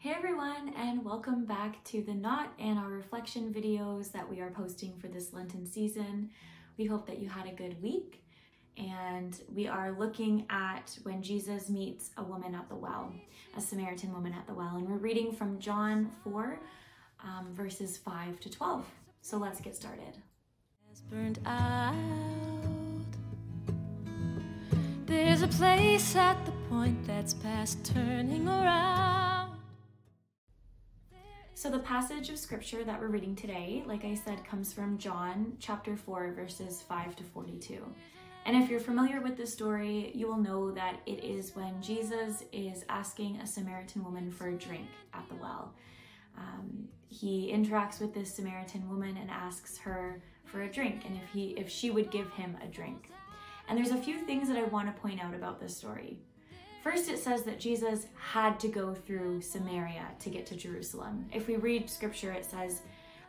Hey everyone, and welcome back to the Knot and our reflection videos that we are posting for this Lenten season. We hope that you had a good week, and we are looking at when Jesus meets a woman at the well, a Samaritan woman at the well, and we're reading from John 4, um, verses 5 to 12. So let's get started. Burned out. There's a place at the point that's past turning around. So the passage of scripture that we're reading today, like I said, comes from John chapter 4, verses 5 to 42. And if you're familiar with this story, you will know that it is when Jesus is asking a Samaritan woman for a drink at the well. Um, he interacts with this Samaritan woman and asks her for a drink and if he if she would give him a drink. And there's a few things that I want to point out about this story. First, it says that Jesus had to go through Samaria to get to Jerusalem. If we read scripture, it says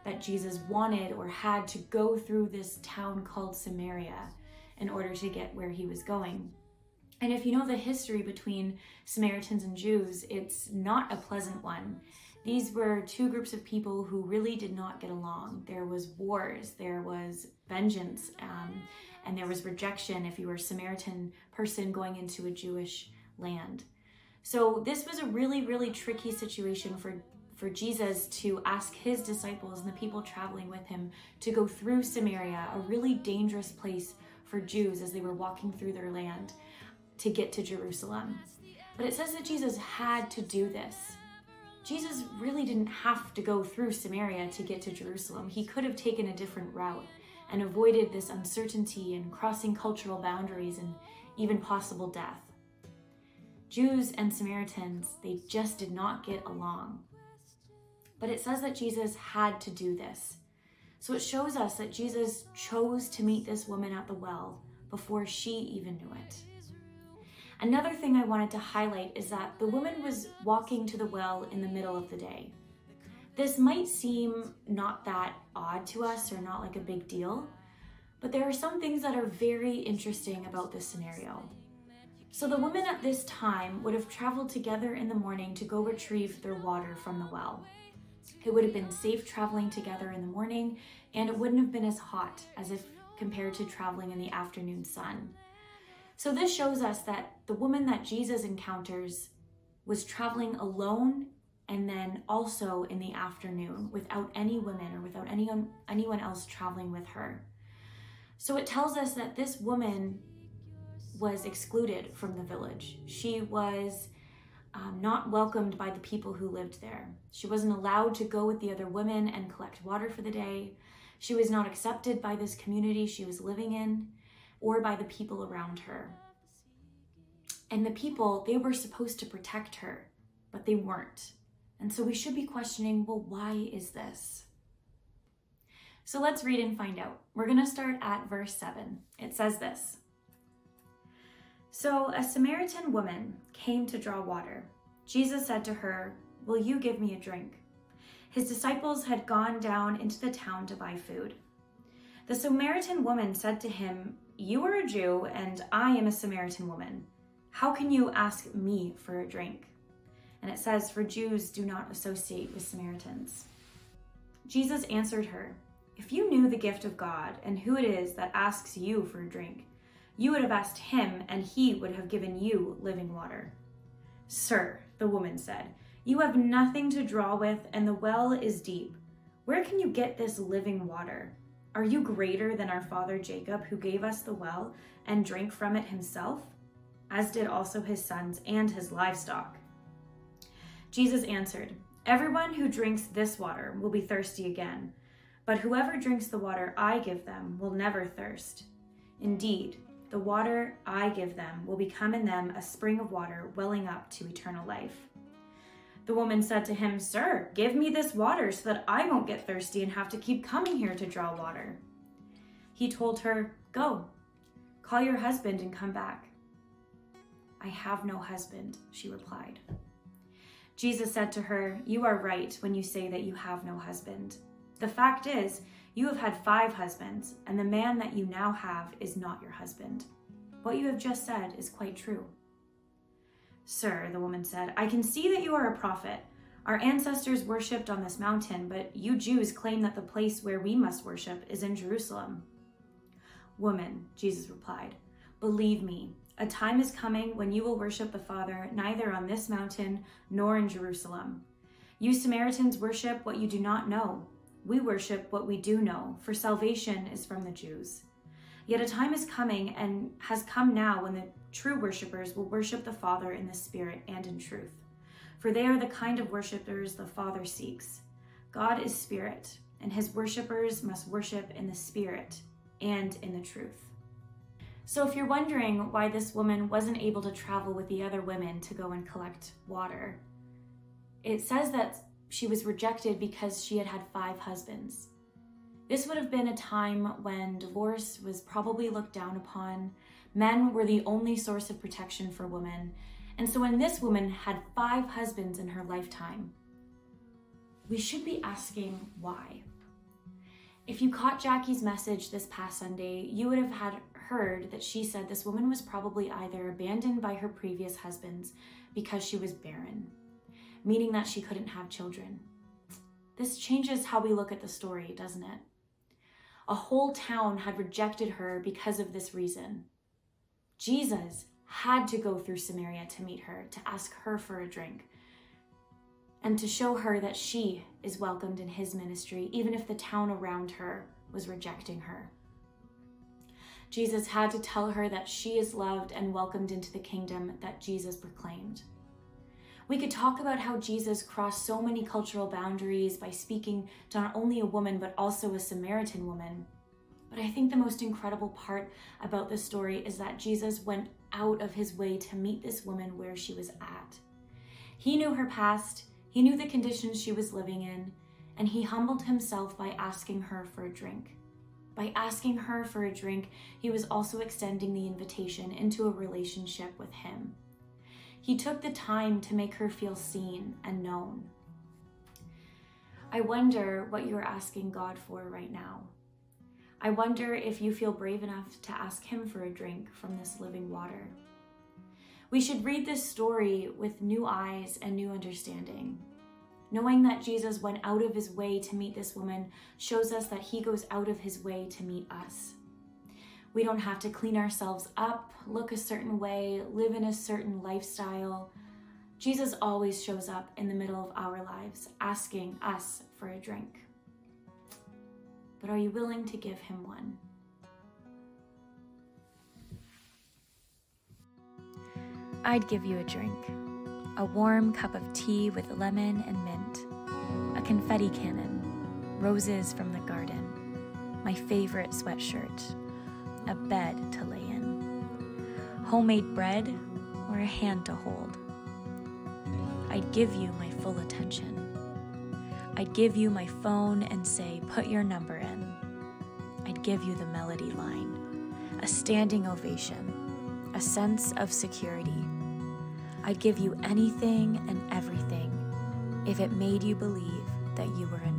that Jesus wanted or had to go through this town called Samaria in order to get where he was going. And if you know the history between Samaritans and Jews, it's not a pleasant one. These were two groups of people who really did not get along. There was wars, there was vengeance, um, and there was rejection if you were a Samaritan person going into a Jewish land. So this was a really, really tricky situation for, for Jesus to ask his disciples and the people traveling with him to go through Samaria, a really dangerous place for Jews as they were walking through their land to get to Jerusalem. But it says that Jesus had to do this. Jesus really didn't have to go through Samaria to get to Jerusalem. He could have taken a different route and avoided this uncertainty and crossing cultural boundaries and even possible death. Jews and Samaritans, they just did not get along. But it says that Jesus had to do this. So it shows us that Jesus chose to meet this woman at the well before she even knew it. Another thing I wanted to highlight is that the woman was walking to the well in the middle of the day. This might seem not that odd to us or not like a big deal, but there are some things that are very interesting about this scenario. So the women at this time would have traveled together in the morning to go retrieve their water from the well. It would have been safe traveling together in the morning, and it wouldn't have been as hot as if compared to traveling in the afternoon sun. So this shows us that the woman that Jesus encounters was traveling alone and then also in the afternoon without any women or without anyone anyone else traveling with her. So it tells us that this woman was excluded from the village. She was um, not welcomed by the people who lived there. She wasn't allowed to go with the other women and collect water for the day. She was not accepted by this community she was living in or by the people around her. And the people, they were supposed to protect her, but they weren't. And so we should be questioning well, why is this? So let's read and find out. We're going to start at verse 7. It says this so a Samaritan woman came to draw water. Jesus said to her, Will you give me a drink? His disciples had gone down into the town to buy food. The Samaritan woman said to him, You are a Jew, and I am a Samaritan woman. How can you ask me for a drink? And it says, For Jews do not associate with Samaritans. Jesus answered her, If you knew the gift of God and who it is that asks you for a drink, you would have asked him, and he would have given you living water. Sir, the woman said, you have nothing to draw with, and the well is deep. Where can you get this living water? Are you greater than our father Jacob, who gave us the well and drank from it himself, as did also his sons and his livestock? Jesus answered, Everyone who drinks this water will be thirsty again, but whoever drinks the water I give them will never thirst. Indeed, the water I give them will become in them a spring of water welling up to eternal life. The woman said to him, Sir, give me this water so that I won't get thirsty and have to keep coming here to draw water. He told her, Go, call your husband and come back. I have no husband, she replied. Jesus said to her, You are right when you say that you have no husband. The fact is, you have had five husbands, and the man that you now have is not your husband. What you have just said is quite true. Sir, the woman said, I can see that you are a prophet. Our ancestors worshipped on this mountain, but you Jews claim that the place where we must worship is in Jerusalem. Woman, Jesus replied, believe me, a time is coming when you will worship the Father neither on this mountain nor in Jerusalem. You Samaritans worship what you do not know. We worship what we do know, for salvation is from the Jews. Yet a time is coming and has come now when the true worshippers will worship the Father in the Spirit and in truth. For they are the kind of worshippers the Father seeks. God is Spirit, and his worshippers must worship in the Spirit and in the truth. So, if you're wondering why this woman wasn't able to travel with the other women to go and collect water, it says that she was rejected because she had had five husbands. This would have been a time when divorce was probably looked down upon. Men were the only source of protection for women. And so, when this woman had five husbands in her lifetime, we should be asking why. If you caught Jackie's message this past Sunday, you would have had heard that she said this woman was probably either abandoned by her previous husbands because she was barren, meaning that she couldn't have children. This changes how we look at the story, doesn't it? A whole town had rejected her because of this reason. Jesus had to go through Samaria to meet her, to ask her for a drink, and to show her that she is welcomed in his ministry, even if the town around her was rejecting her. Jesus had to tell her that she is loved and welcomed into the kingdom that Jesus proclaimed. We could talk about how Jesus crossed so many cultural boundaries by speaking to not only a woman, but also a Samaritan woman. But I think the most incredible part about this story is that Jesus went out of his way to meet this woman where she was at. He knew her past, he knew the conditions she was living in, and he humbled himself by asking her for a drink. By asking her for a drink, he was also extending the invitation into a relationship with him. He took the time to make her feel seen and known. I wonder what you're asking God for right now. I wonder if you feel brave enough to ask Him for a drink from this living water. We should read this story with new eyes and new understanding. Knowing that Jesus went out of his way to meet this woman shows us that he goes out of his way to meet us. We don't have to clean ourselves up, look a certain way, live in a certain lifestyle. Jesus always shows up in the middle of our lives, asking us for a drink. But are you willing to give him one? I'd give you a drink a warm cup of tea with lemon and mint, a confetti cannon, roses from the garden, my favorite sweatshirt, a bed to lay in, homemade bread, or a hand to hold. I'd give you my full attention. I'd give you my phone and say, put your number in. I'd give you the melody line, a standing ovation, a sense of security I'd give you anything and everything if it made you believe that you were enough.